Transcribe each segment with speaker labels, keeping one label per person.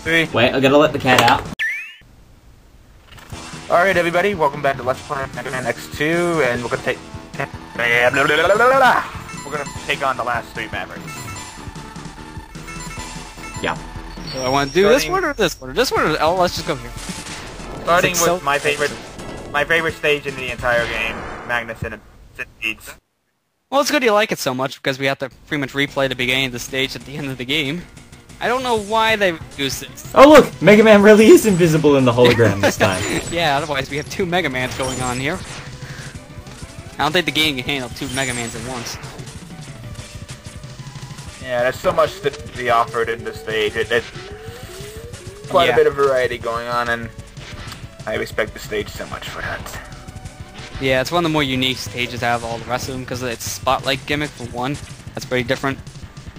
Speaker 1: three.
Speaker 2: Wait, I gotta let the cat out.
Speaker 1: Alright, everybody, welcome back to Let's Play Mega Man X2, and we're gonna take... Blah, blah, blah, blah, blah, blah. We're gonna take on the last three Mavericks.
Speaker 2: Yeah.
Speaker 3: Do I want to do this one or this one? Or this one or... Oh, let's just go here.
Speaker 1: Starting with
Speaker 3: so-
Speaker 1: my favorite... My favorite stage in the entire game, Magnus and Beats.
Speaker 3: Well, it's good you like it so much because we have to pretty much replay the beginning of the stage at the end of the game. I don't know why they used this.
Speaker 2: Oh look, Mega Man really is invisible in the hologram this time.
Speaker 3: Yeah, otherwise we have two Mega Mans going on here. I don't think the game can handle two Mega Mans at once.
Speaker 1: Yeah, there's so much to be offered in this stage. It, it's quite
Speaker 3: Yeah.
Speaker 1: a bit of variety going on, and I respect the stage so much for that.
Speaker 3: Yeah, it's one of the more unique stages out of all the rest of them because it's spotlight gimmick for one. That's pretty different.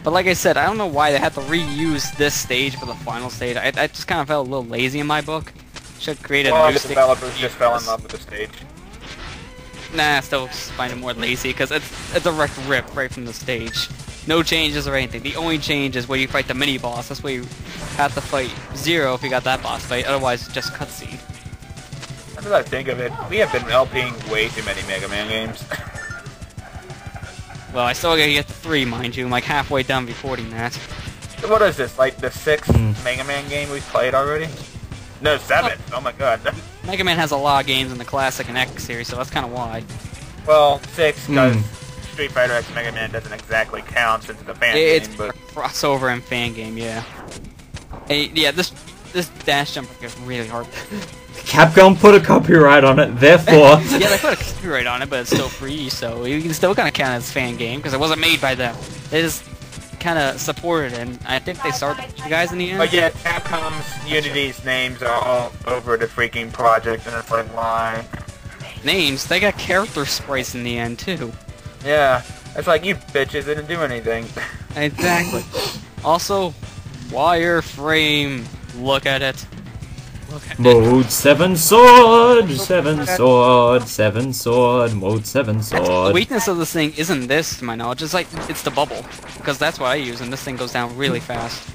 Speaker 3: But like I said, I don't know why they had to reuse this stage for the final stage. I, I just kind of felt a little lazy in my book. Should create a
Speaker 1: Well,
Speaker 3: new
Speaker 1: the
Speaker 3: stage.
Speaker 1: developers just fell in love with the stage.
Speaker 3: Nah, I still find it more lazy because it's a direct rip right from the stage. No changes or anything. The only change is where you fight the mini boss. That's where you have to fight Zero if you got that boss fight. Otherwise, just cutscene.
Speaker 1: Now that I think of it, we have been LPing way too many Mega Man games.
Speaker 3: Well, I still gotta get to three, mind you. I'm like halfway done recording that.
Speaker 1: what is this, like the sixth
Speaker 2: Hmm.
Speaker 1: Mega Man game we've played already? No, seventh. Oh my god.
Speaker 3: Mega Man has a lot of games in the Classic and X series, so that's kind of why.
Speaker 1: well, six, because
Speaker 2: Hmm.
Speaker 1: Street Fighter X Mega Man doesn't exactly count since it's a fan
Speaker 3: It's
Speaker 1: game,
Speaker 3: a
Speaker 1: but...
Speaker 3: crossover and fan game, yeah. Hey, yeah, this this dash jump is really hard.
Speaker 2: Capcom put a copyright on it, therefore.
Speaker 3: yeah, they put a copyright on it, but it's still free, so you can still kind of count it as fan game because it wasn't made by them. They just kind of supported, and I think they started you guys in the end.
Speaker 1: But yeah, Capcom's Unity's names are all over the freaking project, and it's like, why?
Speaker 3: Names, they got character sprites in the end too.
Speaker 1: Yeah, it's like, you bitches didn't do anything.
Speaker 3: Exactly. also, wireframe. Look at it. Look at it.
Speaker 2: Mode 7 sword, 7 sword, 7 sword, mode 7 sword.
Speaker 3: The weakness of this thing isn't this, to my knowledge. It's like it's the bubble, because that's what I use, and this thing goes down really fast.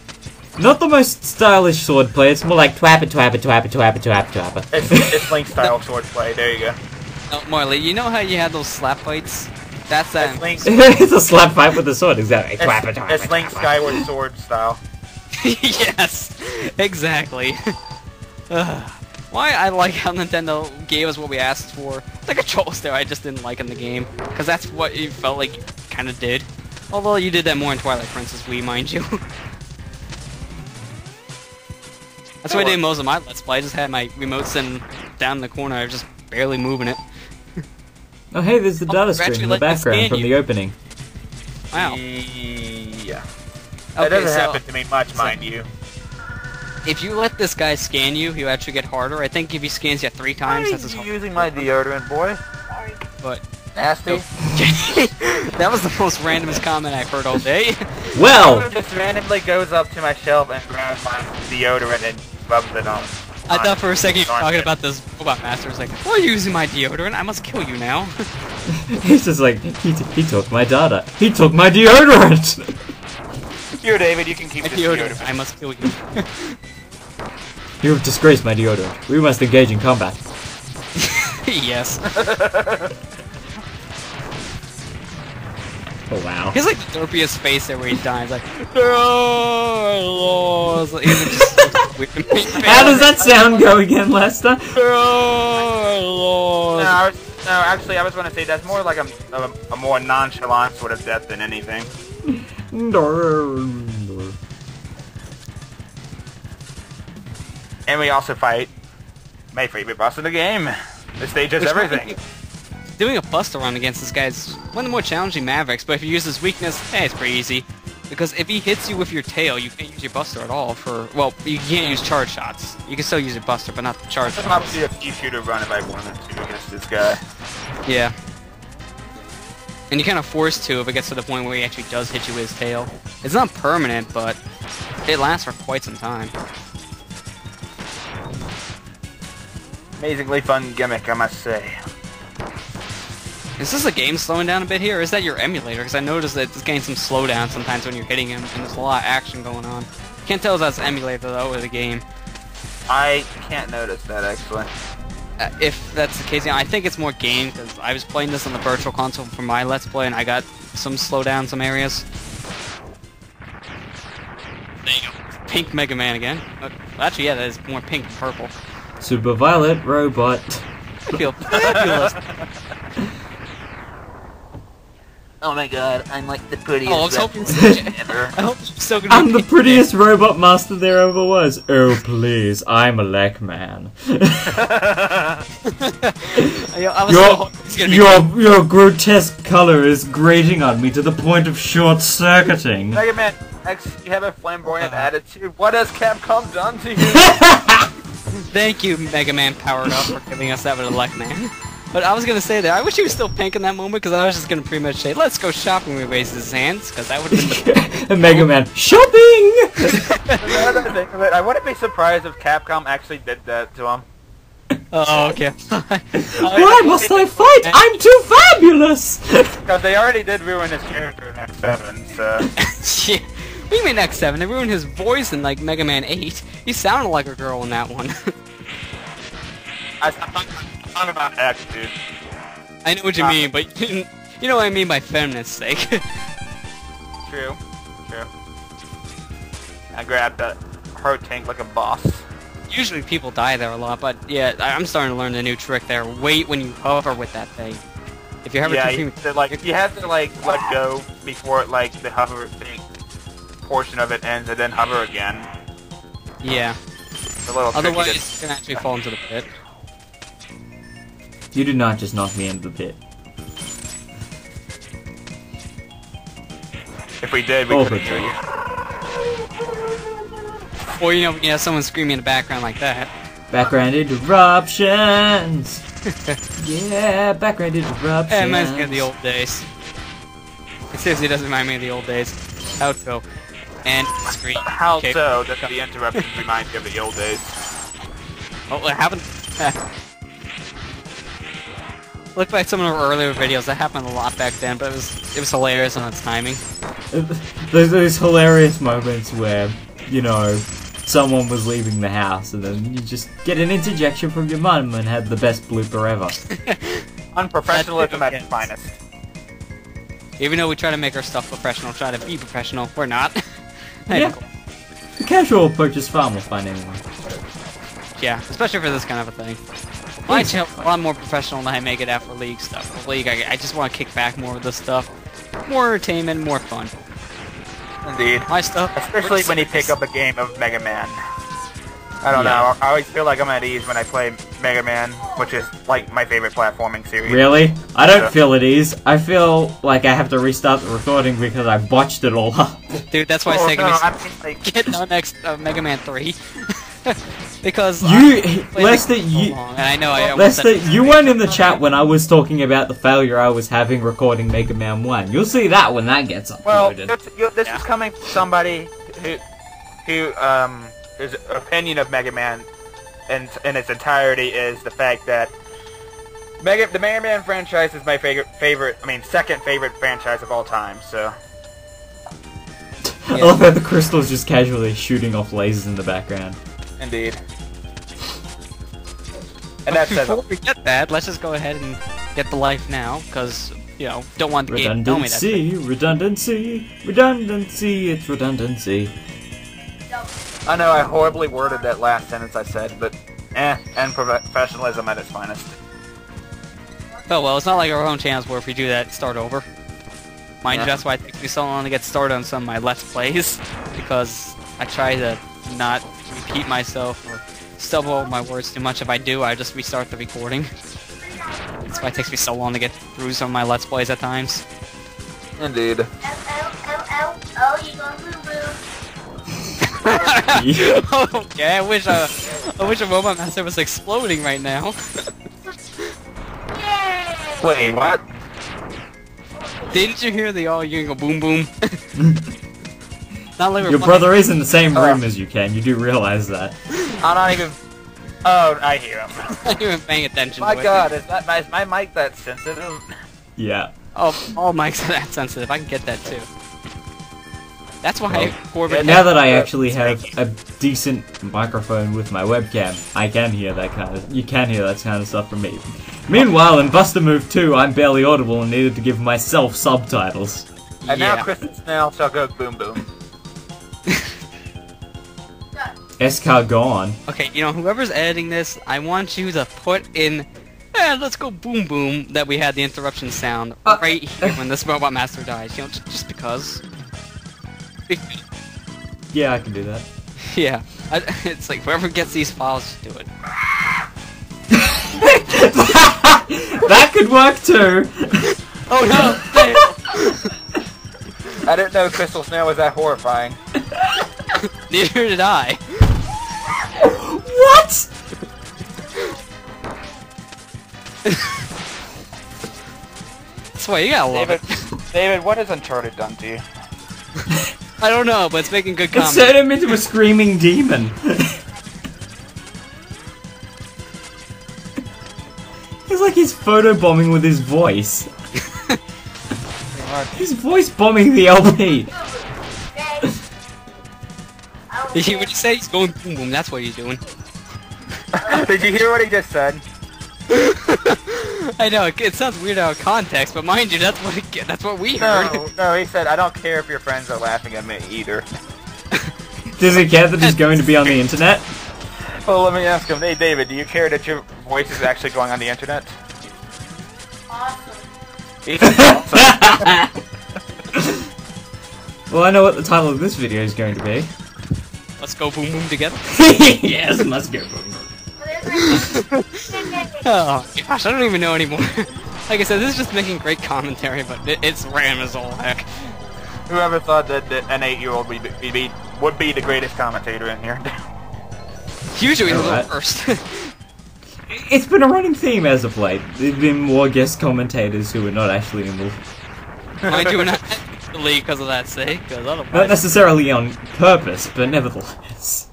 Speaker 2: Not the most stylish sword play, it's more like twappa twappa twappa twappa twappa twappa.
Speaker 1: It's, it's Link style swordplay, there you go.
Speaker 3: Oh, Marley, you know how you had those slap fights? That's that.
Speaker 1: It's Link,
Speaker 2: it's a slap fight with a sword, exactly. Twappa
Speaker 1: it's,
Speaker 2: twappa
Speaker 1: it's Link
Speaker 2: twappa.
Speaker 1: Skyward Sword style.
Speaker 3: yes, exactly. Ugh. Why I like how Nintendo gave us what we asked for. The controls there I just didn't like in the game, because that's what it felt like kind of did. Although you did that more in Twilight Princess Wii, mind you. that's what I did most of my Let's Play. I just had my remote sitting down in the corner, I was just barely moving it.
Speaker 2: Oh hey, there's the
Speaker 3: Oh,
Speaker 2: data
Speaker 3: we're
Speaker 2: screen in the background from
Speaker 3: you.
Speaker 2: the opening.
Speaker 3: Wow.
Speaker 1: Yeah. That doesn't
Speaker 3: so
Speaker 1: happen to me much,
Speaker 3: so-
Speaker 1: mind you.
Speaker 3: If you let this guy scan you, he'll actually get harder. I think if he scans you three times, that's his
Speaker 1: Why are
Speaker 3: hard.
Speaker 1: you using my deodorant, boy?
Speaker 3: But
Speaker 1: Nasty.
Speaker 3: that was the most randomest comment I've heard all day.
Speaker 2: Well,
Speaker 1: just randomly goes up to my shelf and grabs my deodorant and rubs it on.
Speaker 3: I thought for a second you were talking about this robot master. It's like, why are you using my deodorant? I must kill you now.
Speaker 2: he's just like, he, he took my data. He took my deodorant!
Speaker 1: Here, David, you can keep
Speaker 3: My
Speaker 1: this
Speaker 3: deodorant.
Speaker 1: deodorant.
Speaker 3: I must kill you.
Speaker 2: You have disgraced my deodorant. We must engage in combat.
Speaker 3: yes.
Speaker 2: Oh wow.
Speaker 3: He's like the derpiest face there where he dies. Like, oh, Lord. Like, just weird.
Speaker 2: How does that sound go again, Lester?
Speaker 3: Oh,
Speaker 1: No,
Speaker 3: Lord.
Speaker 1: I was, no, actually, I was going to say that's more like a, a, a more nonchalant sort of death than anything. And we also fight my favorite boss in the game. This stage
Speaker 3: Which
Speaker 1: everything.
Speaker 3: Doing a Buster Run against this guy is one of the more challenging Mavericks, but if you use his weakness, eh, it's pretty easy. Because if he hits you with your tail, you can't use your Buster at all for, well, you can't use charge shots. You can still use your Buster, but not the charge shots.
Speaker 1: to do a few shooter run if I wanted to against this guy.
Speaker 3: Yeah. And you're kind of forced to if it gets to the point where he actually does hit you with his tail. It's not permanent, but it lasts for quite some time.
Speaker 1: Amazingly fun gimmick, I must say.
Speaker 3: Is this a game slowing down a bit here, or is that your emulator? Because I noticed that it's getting some slowdown sometimes when you're hitting him, and there's a lot of action going on. Can't tell if that's emulator though or the game.
Speaker 1: I can't notice that actually.
Speaker 3: Uh, if that's the case, yeah, I think it's more game because I was playing this on the virtual console for my Let's Play and I got some slowdown in some areas. There you go. Pink Mega Man again. Uh, actually, yeah, that is more pink purple.
Speaker 2: Super Violet Robot.
Speaker 3: I feel fabulous.
Speaker 1: Oh my god, I'm like the prettiest
Speaker 3: Oh, I was hoping
Speaker 1: ever.
Speaker 3: I hope it's still gonna
Speaker 2: I'm the
Speaker 3: pink.
Speaker 2: prettiest robot master there ever was. Oh please, I'm a Lek man.
Speaker 3: I, I so
Speaker 2: Your
Speaker 3: hoping it's gonna be
Speaker 2: your your grotesque color is grating on me to the point of short circuiting.
Speaker 1: Mega Man X, you have a flamboyant
Speaker 3: Uh-huh.
Speaker 1: attitude. What has Capcom done to you?
Speaker 3: Thank you, Mega Man Powered Up, for giving us that with a Lek Man. But I was gonna say that I wish he was still pink in that moment because I was just gonna pretty much say, "Let's go shopping." We raised his hands because that would have been
Speaker 2: Mega Man shopping.
Speaker 1: Another thing of it, I wouldn't be surprised if Capcom actually did that to him.
Speaker 3: Oh, okay.
Speaker 2: Why must I fight? I'm too fabulous.
Speaker 1: Because they already did ruin his character in X7, so...
Speaker 3: What do X7? They ruined his voice in like Mega Man 8. He sounded like a girl in that one.
Speaker 1: I, I'm, talking, I'm talking about X, dude.
Speaker 3: I know what you
Speaker 1: Ah.
Speaker 3: mean, but you know what I mean by feminist sake.
Speaker 1: True. True. I grabbed that hard tank like a boss.
Speaker 3: Usually people die there a lot, but yeah, I- I'm starting to learn the new trick there. Wait when you hover with that thing. If you hover
Speaker 1: yeah,
Speaker 3: too
Speaker 1: you, like, you have to, like, let go before, it like, the hover thing portion of it ends, and then hover again.
Speaker 3: yeah.
Speaker 1: It's a little tricky
Speaker 3: Otherwise,
Speaker 1: to-
Speaker 3: you can actually fall into the pit.
Speaker 2: You did not just knock me into the pit.
Speaker 1: If we did, we
Speaker 2: Oh,
Speaker 1: could
Speaker 2: but-
Speaker 1: show you.
Speaker 3: Or you know, when you have someone screaming in the background like that.
Speaker 2: Background interruptions. yeah, background interruptions.
Speaker 3: It reminds me of the old days. It seriously doesn't remind me of the old days. Outro. And screen.
Speaker 1: How
Speaker 3: Okay.
Speaker 1: so that the interruptions remind you of the old days?
Speaker 3: Oh, it happened. Look back some of our earlier videos. That happened a lot back then, but it was it was hilarious on its timing.
Speaker 2: There's those hilarious moments where, you know, someone was leaving the house and then you just get an interjection from your mum and had the best blooper ever.
Speaker 1: Unprofessionalism at
Speaker 3: That's
Speaker 1: its finest.
Speaker 3: Even though we try to make our stuff professional, try to be professional, we're not.
Speaker 2: Yeah. The casual approach is far more fun anyway.
Speaker 3: Yeah, especially for this kind of a thing. My channel a lot more professional than I make it after League stuff. For League, I, I just want to kick back more with this stuff. More entertainment, more fun.
Speaker 1: Indeed.
Speaker 3: My stuff,
Speaker 1: Especially when you pick up a game of Mega Man. I don't
Speaker 2: Yeah.
Speaker 1: know. I always feel like I'm at ease when I play Mega Man, which is like my favorite platforming series.
Speaker 2: Really? I don't
Speaker 1: Yeah.
Speaker 2: feel at ease. I feel like I have to restart the recording because I botched it all up.
Speaker 3: dude. That's why
Speaker 1: Oh,
Speaker 3: Sega
Speaker 1: no,
Speaker 3: makes
Speaker 1: I mean, like,
Speaker 3: get no next uh, Mega Man 3. because
Speaker 2: You, Lester,
Speaker 3: it
Speaker 2: you,
Speaker 3: long, and I know I
Speaker 2: Lester, you weren't in the chat when I was talking about the failure I was having recording Mega Man 1. You'll see that when that gets
Speaker 1: well,
Speaker 2: uploaded.
Speaker 1: this, you, this
Speaker 3: Yeah.
Speaker 1: is coming from somebody who, who, um, his opinion of Mega Man in, in its entirety is the fact that Mega, the Mega Man franchise is my favorite, favorite, I mean, second favorite franchise of all time, so.
Speaker 2: I love how the crystal's just casually shooting off lasers in the background.
Speaker 1: Indeed. And that says
Speaker 3: Before we get that, let's just go ahead and get the life now, because, you know, don't want the game to tell me that.
Speaker 2: Redundancy, redundancy, redundancy, it's redundancy.
Speaker 1: I know I horribly worded that last sentence I said, but eh, and professionalism at its finest.
Speaker 3: Oh well, it's not like our own channels where if we do that, start over. Mind you, that's why it takes me so long to get started on some of my Let's Plays, because I try to not repeat myself or stumble over my words too much. If I do, I just restart the recording. That's why it takes me so long to get through some of my Let's Plays at times.
Speaker 1: Indeed.
Speaker 4: Oh,
Speaker 3: okay, I wish uh, I wish a Robot Master was exploding right now.
Speaker 1: Wait, what?
Speaker 3: Didn't you hear the all you go boom boom? not like
Speaker 2: Your brother is in the same
Speaker 1: Oh.
Speaker 2: room as you, Ken. You do realize that.
Speaker 1: I'm not even. Oh, I hear him.
Speaker 3: I'm not even paying attention.
Speaker 1: My
Speaker 3: to.
Speaker 1: God, is that my, is my mic that sensitive?
Speaker 2: Yeah.
Speaker 3: Oh, all mics are that sensitive. I can get that too. That's why
Speaker 2: Well,
Speaker 3: Corbin.
Speaker 2: Now that I actually have a decent microphone with my webcam, I can hear that kind of. You can hear that kind of stuff from me. Meanwhile, in Bust-a-Move 2, I'm barely audible and needed to give myself subtitles.
Speaker 1: And
Speaker 3: yeah.
Speaker 1: now Crystal Snail shall go boom boom.
Speaker 2: Escar gone.
Speaker 3: Okay, you know, whoever's editing this, I want you to put in, eh, let's go boom boom, that we had the interruption sound
Speaker 2: Uh,
Speaker 3: right here when this Robot Master dies, you know, just, just because.
Speaker 2: Yeah, I can do that.
Speaker 3: yeah, I, it's like whoever gets these files, just do it.
Speaker 2: that could work too!
Speaker 3: Oh no!
Speaker 1: I didn't know Crystal Snail was that horrifying.
Speaker 3: Neither did I.
Speaker 2: What?
Speaker 3: That's why you gotta love
Speaker 1: David,
Speaker 3: it.
Speaker 1: David, what has Uncharted done to you?
Speaker 3: I don't know, but it's making good
Speaker 2: It
Speaker 3: comments.
Speaker 2: turned him into a screaming demon. He's photobombing with his voice. His voice bombing the LP.
Speaker 3: Did you, when you say he's going boom boom, that's what he's doing.
Speaker 1: Did you hear what he just said?
Speaker 3: I know it, it sounds weird out of context, but mind you, that's what it, that's what we heard.
Speaker 1: No, no, he said, I don't care if your friends are laughing at me either.
Speaker 2: Does he care that he's going to be on the internet?
Speaker 1: Well, let me ask him, hey David, do you care that your voice is actually going on the internet?
Speaker 2: Well, I know what the title of this video is going to be.
Speaker 3: Let's go boom boom together.
Speaker 2: yes, let's go. boom, boom.
Speaker 3: Oh gosh, I don't even know anymore. like I said, this is just making great commentary, but it, it's ram as all heck.
Speaker 1: Whoever thought that, that an eight-year-old would be, be, would be the greatest commentator in here?
Speaker 3: Usually the
Speaker 2: Alright.
Speaker 3: worst.
Speaker 2: It's been a running theme as of late. There've been more guest commentators who are not actually in the...
Speaker 3: Mind you, not actually because of that sake, because
Speaker 2: Not necessarily on purpose, but nevertheless.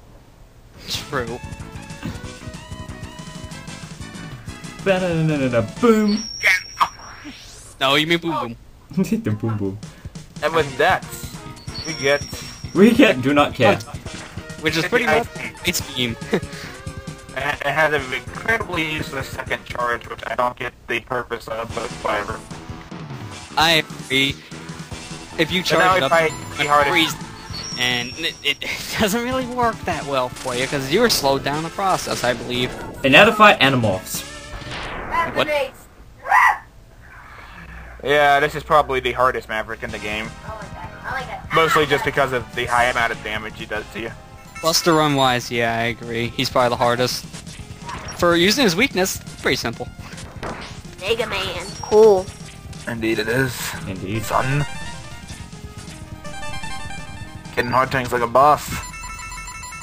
Speaker 3: true.
Speaker 2: Ba-da-da-da-da, Boom!
Speaker 3: No, you mean boom boom.
Speaker 2: the boom boom.
Speaker 1: and with that, we get...
Speaker 2: We get do not care.
Speaker 3: Which is pretty much its scheme.
Speaker 1: It has an incredibly useless second charge, which I don't get the purpose of, but whatever.
Speaker 3: I agree. If you charge it up,
Speaker 1: fight the
Speaker 3: it freeze, and it, it doesn't really work that well for you because you were slowed down the process, I believe.
Speaker 2: And now to fight Animorphs.
Speaker 3: What?
Speaker 1: Yeah, this is probably the hardest Maverick in the game.
Speaker 4: I like that. I like that.
Speaker 1: Mostly just because of the high amount of damage he does to you.
Speaker 3: Buster run wise, yeah, I agree. He's probably the hardest. For using his weakness, pretty simple.
Speaker 4: Mega Man. Cool.
Speaker 1: Indeed it is.
Speaker 2: Indeed.
Speaker 1: Son. Getting hard things like a boss.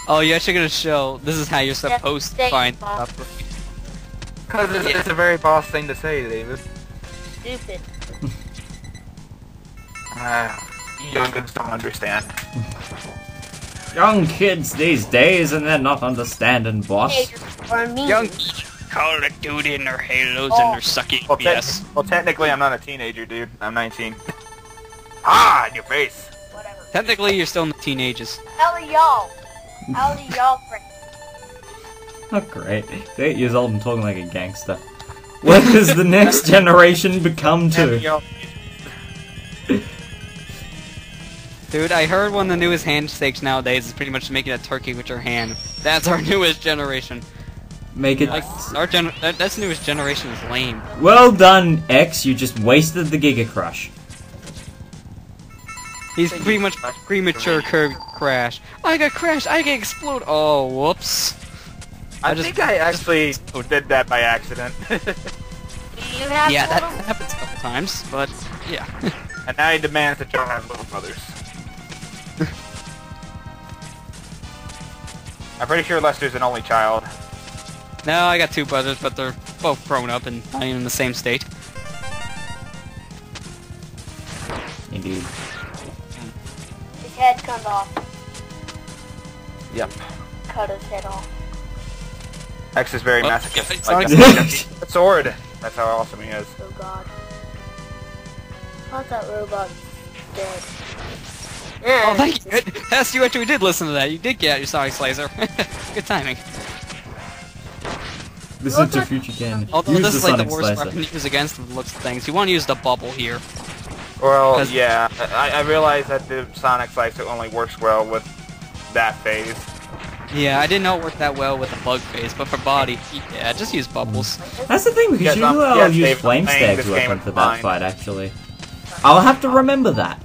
Speaker 3: Oh, you're actually gonna show this is how you're
Speaker 4: Yeah,
Speaker 3: supposed to find stuff.
Speaker 1: Because it's, it's a very boss thing to say, David.
Speaker 4: Stupid.
Speaker 1: Uh, you youngins don't understand.
Speaker 2: Young kids these days and they're not understanding, boss.
Speaker 4: Teenagers are mean.
Speaker 3: Young Call of Duty and their halos
Speaker 4: Oh.
Speaker 3: and their sucky
Speaker 1: Well, te-
Speaker 3: yes.
Speaker 1: well, technically I'm not a teenager, dude. I'm 19. ah, in your face.
Speaker 4: Whatever.
Speaker 3: Technically, you're still in the teenagers.
Speaker 4: How are y'all? How do y'all friends?
Speaker 2: Oh, great. He's eight years old and talking like a gangster. What does the next generation become
Speaker 1: And,
Speaker 2: to?
Speaker 3: Dude, I heard one of the newest handshakes nowadays is pretty much making a turkey with your hand. That's our newest generation.
Speaker 2: Make it.
Speaker 3: Like, our gen- that, that's newest generation is lame.
Speaker 2: Well done, X. You just wasted the Giga Crush.
Speaker 3: He's pretty much premature Kirby crash. I got crashed. I get explode. Oh, whoops.
Speaker 1: I,
Speaker 3: I just-
Speaker 1: think I actually did that by accident.
Speaker 4: You have
Speaker 3: Yeah, that
Speaker 4: little-
Speaker 3: happens a couple times, but yeah.
Speaker 1: and now he demands that y'all have little brothers. I'm pretty sure Lester's an only child.
Speaker 3: No, I got two brothers, but they're both grown up and not even in the same state.
Speaker 2: Indeed.
Speaker 4: His head comes off.
Speaker 1: Yep.
Speaker 4: Cut his head off.
Speaker 1: X is very
Speaker 3: Well,
Speaker 1: masochistic.
Speaker 3: it's
Speaker 1: Like a, a sword. That's how awesome he is.
Speaker 4: Oh god. I thought that robot dead. Oh, yeah.
Speaker 3: Oh, thank you. Yes, you actually did listen to that. You did get out your Sonic Slicer. Good timing.
Speaker 2: Listen to Future Ken.
Speaker 3: Although
Speaker 2: Use
Speaker 3: this is like the worst
Speaker 2: Slicer.
Speaker 3: weapon to use against the looks of things. You want to use the bubble here.
Speaker 1: Well, yeah, I, I realize that the Sonic Slicer only works well with that phase.
Speaker 3: Yeah, I didn't know it worked that well with the bug phase, but for body, yeah, just use bubbles.
Speaker 2: That's the thing, because
Speaker 1: Yes,
Speaker 2: usually I'll
Speaker 1: yes,
Speaker 2: use Flame
Speaker 1: I'm
Speaker 2: Stag's
Speaker 1: this game
Speaker 2: weapon
Speaker 1: with
Speaker 2: for that
Speaker 1: mine.
Speaker 2: fight, actually. I'll have to remember that.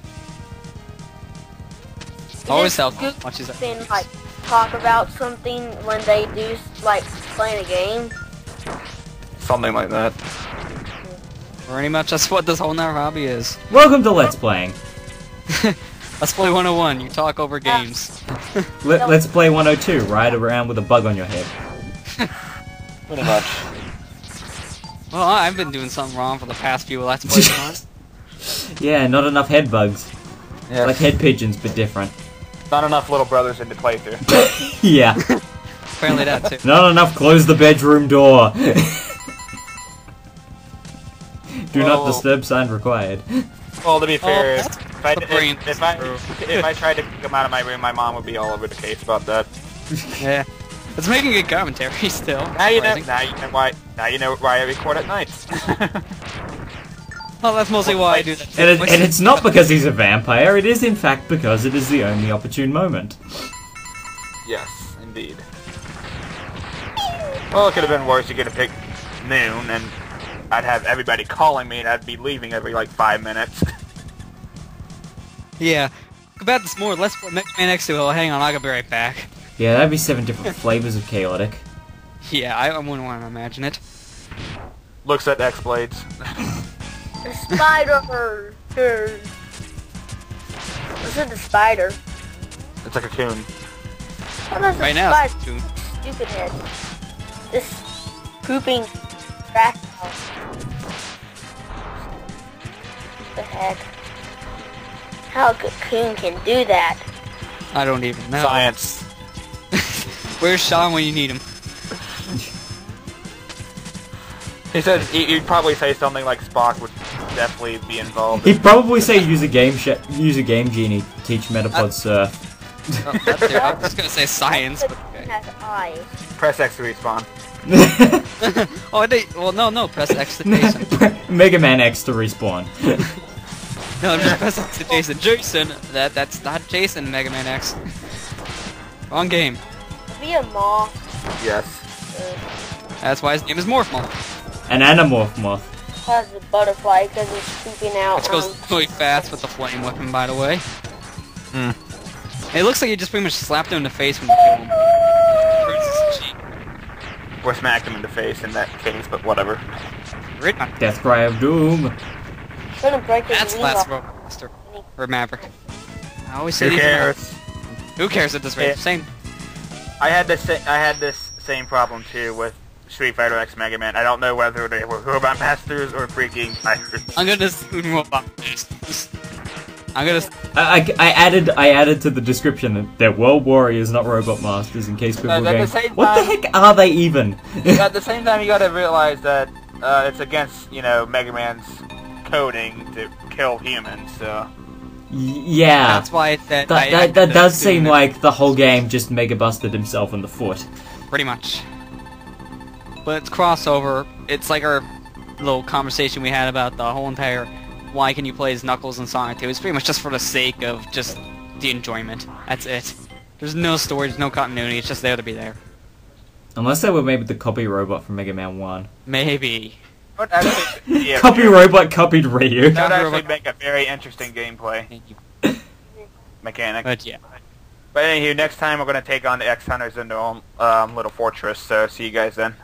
Speaker 3: Always
Speaker 4: Just
Speaker 3: helps. Watch his
Speaker 4: Then like talk about something when they do like playing a game.
Speaker 1: Something like that.
Speaker 3: Pretty much that's what this whole entire hobby is.
Speaker 2: Welcome to Let's Playing.
Speaker 3: Let's play 101. You talk over games.
Speaker 2: Let, let's play 102, ride around with a bug on your head.
Speaker 1: Pretty much.
Speaker 3: Well, I've been doing something wrong for the past few Let's Plays.
Speaker 2: Yeah, not enough head bugs.
Speaker 1: Yeah.
Speaker 2: Like head pigeons, but different.
Speaker 1: Not enough little brothers in the playthrough.
Speaker 2: yeah.
Speaker 3: Apparently that too.
Speaker 2: Not enough close the bedroom door. Do not disturb sign required.
Speaker 1: Well, to be fair,
Speaker 3: that's
Speaker 1: if I, if, if I if I tried to come out of my room, my mom would be all over the case about that.
Speaker 3: Yeah. It's making good commentary still.
Speaker 1: Now you know. Now you know why. Now you know why I record at night.
Speaker 3: Well, that's mostly why I do that.
Speaker 2: And, it, and it's not because he's a vampire, it is in fact because it is the only opportune moment.
Speaker 1: yes, indeed. Well, it could have been worse. You could to pick noon, and I'd have everybody calling me, and I'd be leaving every like five minutes.
Speaker 3: Yeah. About this more. Let's put Mega Man X2. Oh, hang on. I gotta be right back.
Speaker 2: Yeah, that'd be seven different flavors of chaotic.
Speaker 3: Yeah, I, I wouldn't want to imagine it.
Speaker 1: Looks at X blades.
Speaker 4: The spider. What's it? The spider.
Speaker 1: It's like a coon.
Speaker 4: What is the
Speaker 3: Right now,
Speaker 4: spider?
Speaker 3: it's two.
Speaker 4: Stupid head. This pooping trash house. The heck? How a cocoon can do that?
Speaker 3: I don't even know.
Speaker 1: Science.
Speaker 3: Where's Sean when you need him?
Speaker 1: He said he- he'd probably say something like Spock would definitely be involved.
Speaker 2: He'd probably say use a game sh- use a game genie, teach Metapod surf.
Speaker 3: Uh, oh. I was just gonna say science, but okay.
Speaker 1: Press X to respawn.
Speaker 3: oh, I did. Well, no, no. Press X to Jason.
Speaker 2: Mega Man X to respawn.
Speaker 3: No, I'm just press X to Jason. Jason. That that's not Jason. Mega Man X. Wrong game.
Speaker 4: Be a moth.
Speaker 1: Yes.
Speaker 4: Uh,
Speaker 3: That's why his name is Morphmon.
Speaker 2: An Animorph moth.
Speaker 4: has a butterfly because it's pooping out.
Speaker 3: Which goes
Speaker 4: um,
Speaker 3: really fast with the flame weapon, by the way.
Speaker 1: Hmm.
Speaker 3: It looks like you just pretty much slapped him in the face when you killed him. Hurts his cheek.
Speaker 1: Or smacked him in the face in that case, but whatever.
Speaker 3: Right.
Speaker 2: Death Cry of Doom.
Speaker 4: Shouldn't break his
Speaker 3: That's Last
Speaker 4: off.
Speaker 3: Roadmaster. Or Maverick. I always say
Speaker 1: Who cares?
Speaker 3: Who cares at this rate?
Speaker 1: Yeah.
Speaker 3: Same.
Speaker 1: I had this. I had this same problem too with Street Fighter X Mega Man. I don't know whether they were robot masters or freaking pirates.
Speaker 3: I'm gonna assume robot this. I'm gonna.
Speaker 2: I, I, I added I added to the description that they're world warriors, not robot masters, in case people were
Speaker 1: at the
Speaker 2: going,
Speaker 1: same
Speaker 2: what the heck are they even?
Speaker 1: At the same time, you gotta realize that uh, it's against you know Mega Man's coding to kill humans. So
Speaker 2: Y- yeah.
Speaker 3: That's why I said.
Speaker 2: That, that, that does seem
Speaker 3: that-
Speaker 2: like the whole game just mega busted himself in the foot.
Speaker 3: Pretty much. But it's crossover. It's like our little conversation we had about the whole entire why can you play as Knuckles and Sonic 2. It's pretty much just for the sake of just the enjoyment. That's it. There's no story, there's no continuity, it's just there to be there.
Speaker 2: Unless they were maybe the copy robot from Mega Man 1.
Speaker 3: Maybe.
Speaker 1: But actually, yeah,
Speaker 2: copy robot copied Ryu.
Speaker 1: that would actually
Speaker 3: robot-
Speaker 1: make a very interesting gameplay mechanic.
Speaker 3: But yeah.
Speaker 1: But anywho, next time we're gonna take on the X Hunters in their own um, little fortress. So see you guys then.